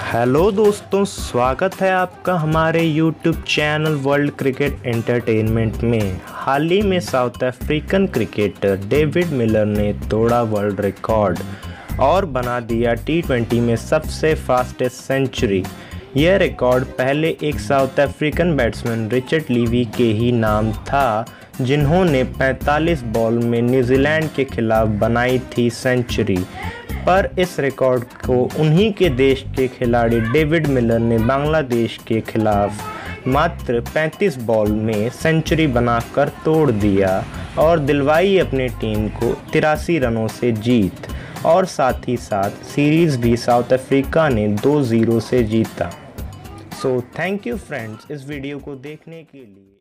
Hello दोस्तों, स्वागत है आपका हमारे YouTube channel world cricket entertainment में। हाल ही में South African cricketer David Miller ने तोड़ा वर्ल्ड रिकॉर्ड और बना दिया टी में सबसे फास्टेस्ट सेंचुरी यह रिकॉर्ड पहले एक South African batsman Richard Levi के ही नाम था, जिन्होंने 45 बॉल में न्यूजीलैंड के खिलाफ बनाई थी सेंचुरी पर इस रिकॉर्ड को उन्हीं के देश के खिलाड़ी डेविड मिलर ने बांग्लादेश के खिलाफ मात्र 35 बॉल में सेंचुरी बनाकर तोड़ दिया और दिलवाई अपनी टीम को तिरासी रनों से जीत और साथ ही साथ सीरीज़ भी साउथ अफ्रीका ने 2-0 से जीता। सो थैंक यू फ्रेंड्स इस वीडियो को देखने के लिए।